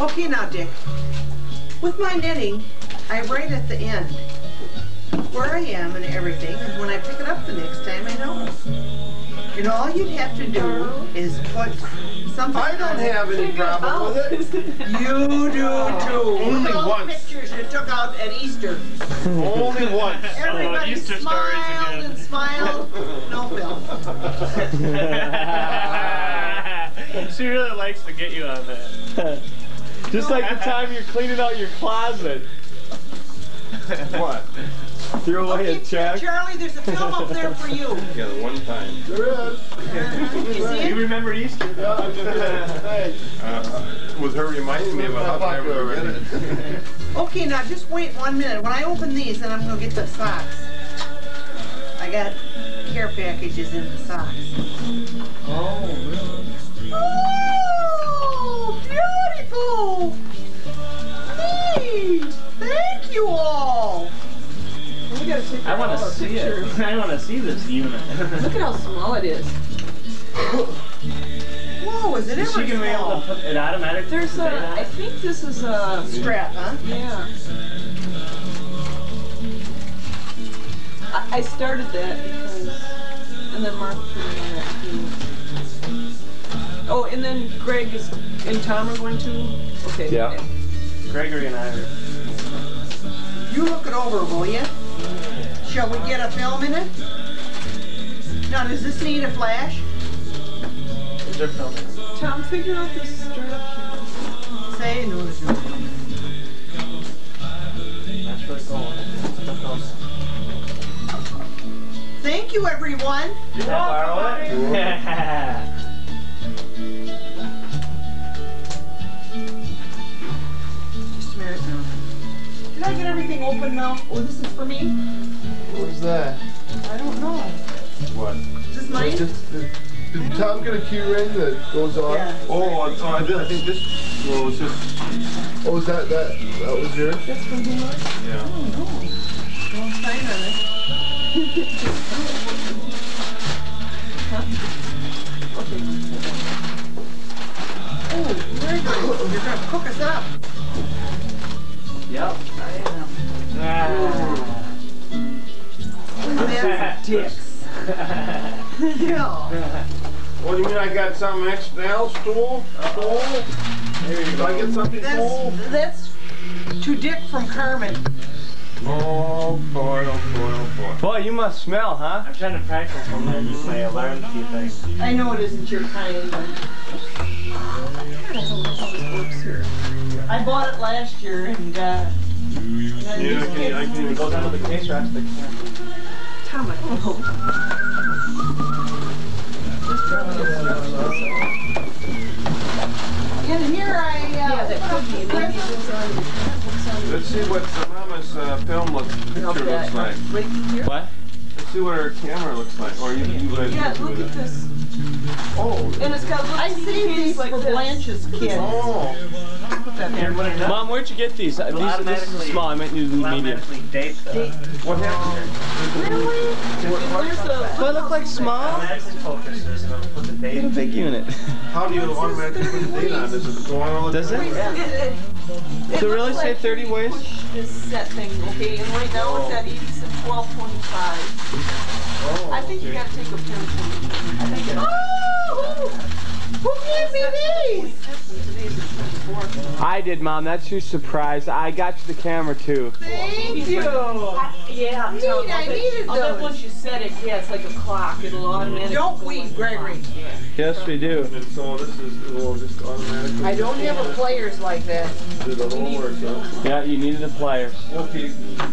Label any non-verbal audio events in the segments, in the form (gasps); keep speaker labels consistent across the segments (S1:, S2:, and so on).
S1: Okay now, Dick. With my knitting, I write at the end where I am and everything, and when I pick it up the next time, I know. And all you'd have to do is put something
S2: I don't
S1: on
S2: have any problem with it. (laughs)
S1: You do too.
S2: Only
S1: Look at all the
S2: once.
S1: pictures you took out at Easter.
S2: Only once. (laughs)
S1: Oh, Everybody
S3: Easter stories
S1: smiled
S3: again.
S1: and smiled. No film. (laughs)
S3: she really likes to get you on that.
S4: Just like the time you're cleaning out your closet. (laughs)
S2: What?
S4: Threw away
S1: Okay,
S4: a check.
S1: Charlie, there's a film up there for you. (laughs)
S2: Yeah, the one time. There is.
S1: You see
S4: You remember Easter?
S2: Yeah, I just Hey. Uh, was her reminding me about how I never get it.
S1: Okay, now just wait one minute. When I open these, then I'm gonna get the socks. I got care packages in the socks.
S2: Oh, really?
S1: Oh, beautiful! Neat! Thank you all!
S3: I want to see it. (laughs) I want to see this unit.
S5: Look at how small it is.
S1: Whoa, is it
S3: Is
S1: ever
S3: she gonna be able to put it automatic?
S5: There's a, I think this is a,
S1: Strap, huh?
S5: yeah. I, I started that because, and then Mark put me on. Oh, and then Greg is, and Tom are going to? Okay.
S4: Yeah.
S3: Gregory and I are.
S1: You look it over, will you? Shall we get a film in it? Now, does this need a flash?
S3: They're filming.
S5: Tom, figure out this strap.
S1: Say no, there's no.
S3: That's where it's going.
S1: Thank you, everyone.
S3: Is that far (laughs) away?
S1: Did I get everything open now? Oh, this is for me?
S2: What's that?
S1: I don't know.
S2: What?
S1: Is this mine?
S2: Just, did, did Tom get a key ring that goes on?
S1: Yeah.
S2: Oh, I- oh, I did. I think this. Well, it's just. Oh, is that that? That was yours?
S5: That's from who?
S2: Yeah.
S1: Oh, don't sign on it. (laughs) Oh, very good. Oh, You're gonna cook us up. That's Dick's. Yeah.
S2: What do you mean? I got something extra else? Stool? Stool? Did I get something cool?
S1: That's, that's to Dick from Carmen.
S2: Oh boy! Oh boy! Oh boy!
S4: Boy, you must smell, huh?
S3: I'm trying to practice on my, my alarm key thing.
S1: I know it isn't your kind, but I bought it last year and, uh,
S2: Yeah, I
S1: just
S2: can, I
S1: can't-
S2: can even
S3: Goes under the case or after the camera?
S1: Tom, I don't. In here I, uh, put up the presents.
S2: Let's see what the mama's uh, film look, picture looks like.
S4: What?
S2: Let's see what her camera looks like. Or you, you guys
S5: Yeah, look at this.
S2: Oh.
S5: And it's got little
S1: I
S5: teeny
S1: saved these
S5: like
S1: for
S5: this.
S1: Blanche's kids.
S2: Oh.
S1: Put that there.
S3: And when it does,
S4: Mom, where'd you get these? Uh,
S3: It'll
S4: these this is
S3: automatically-
S4: small. I meant you
S3: it'll
S4: medium.
S3: automatically date the.
S2: What happened
S1: Really?
S5: And there's
S4: Do I look like small?
S3: Automatically focuses and it'll put the date.
S4: Get a big unit. (laughs)
S2: How do you automatically put the date on? Does it go on all the
S4: Does it?
S5: it, it,
S4: Does it really say
S5: like
S4: 30
S5: you
S4: ways?
S5: Push this set thing, okay, and right now it's at 80, 1225.
S2: Oh,
S5: I think you gotta take a picture. I think it.
S1: Oh! Who gave me these?
S5: Today's the 24th.
S4: I did, Mom. That's your surprise. I got you the camera too.
S1: Thank you.
S5: Yeah,
S1: Neat,
S5: Tom,
S1: I
S5: I'll bet-
S1: needed
S5: I'll bet
S1: those.
S5: once you set it, yeah, it's like a clock. It'll automatically.
S1: Don't we, Gregory?
S5: yeah.
S4: Yes, we do.
S2: And so this is, it will just automatically.
S1: I don't have a players like that.
S2: Do the whole work, huh?
S4: Yeah, you needed the pliers.
S2: Okay.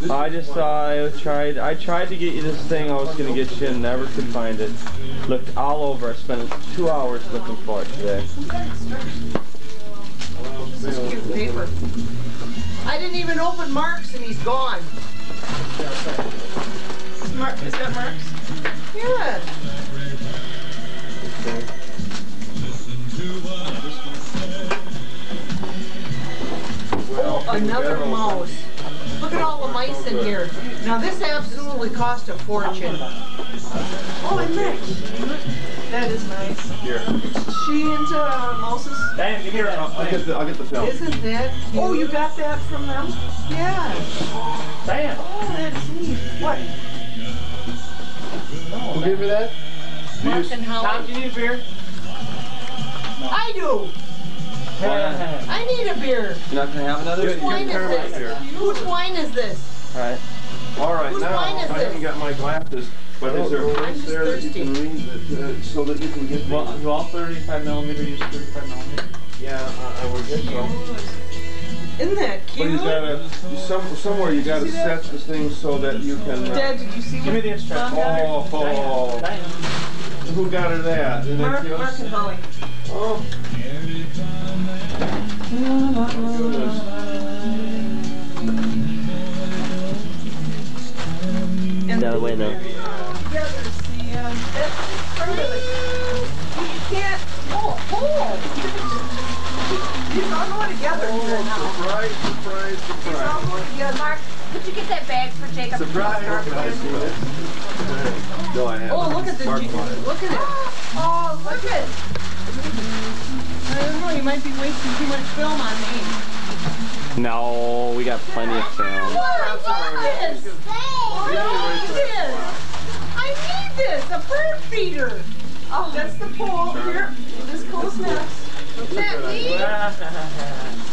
S4: I just
S2: one.
S4: I tried. I tried to get you this thing. I was gonna get you, and never could find it. Looked all over. I spent two hours looking for it today.
S1: Paper. I didn't even open Mark's and he's gone.
S5: Mark, is that Mark's?
S1: Yeah.
S2: Well,
S1: Another mouse. Look at all the mice in here. Now this absolutely cost a fortune.
S5: Oh, and Mitch. That is nice.
S2: Here.
S5: she into uh, Moses?
S3: Diane, give me that.
S2: I'll get the, I'll get the film.
S1: Isn't that cute?
S5: Oh, you got that from them?
S1: Yeah.
S3: Diane.
S5: Oh, that's neat. What?
S2: Who gave me that?
S1: Mark and
S3: Tom, do you need a beer?
S1: I do. Yeah. I need a beer.
S4: You're not gonna have another?
S1: Whose wine is
S2: Paramount
S1: this?
S2: beer.
S1: Whose wine is this?
S4: Alright.
S2: All right,
S1: Whose
S2: now,
S1: wine is
S2: I haven't got my glasses, but is there a
S1: I'm
S2: place there that you can read that, uh, so that you can get
S3: Well,
S2: the,
S3: do all 35 millimeter use 35 millimeter?
S2: yeah, I, I would guess so.
S5: Isn't that
S2: But you
S5: cute?
S2: gotta, some, somewhere you gotta set the thing so that you can, uh,
S5: Dad, did you see
S3: Give me
S5: what
S3: the instructions.
S2: Oh, oh.
S3: Diane. Diane.
S2: who got her that? Isn't that
S5: Mark,
S2: cute?
S5: Mark and Holly.
S2: Oh.
S5: All go together here now.
S2: Surprise, surprise,
S5: These all
S2: surprise.
S5: go together.
S6: Mark, could you get that bag for Jacob?
S2: Surprise. No, I haven't.
S5: Oh, look at the,
S2: Mark bought it.
S5: look at it. (gasps) Oh, look at it. I don't know, you might be wasting too much film on me.
S4: No, we got plenty of film.
S6: I want this!
S5: Oh, I need this. I need this, a bird feeder. Oh, that's the pole. Here, this goes next.
S6: Yeah.